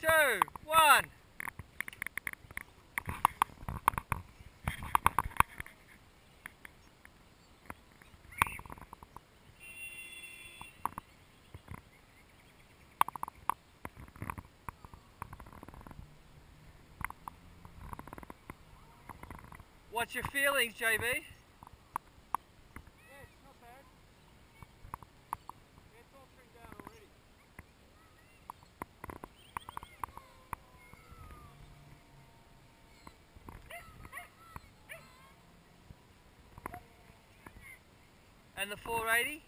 two, one. What's your feelings, JB? And the 480?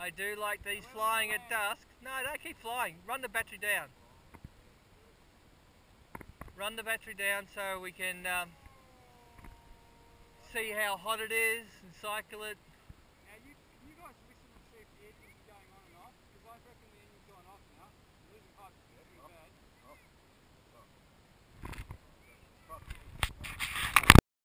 I do like these flying at dusk. No, don't keep flying. Run the battery down. Run the battery down so we can um, see how hot it is and cycle it